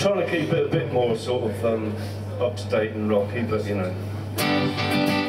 Trying to keep it a bit more sort of um, up to date and rocky, but you know.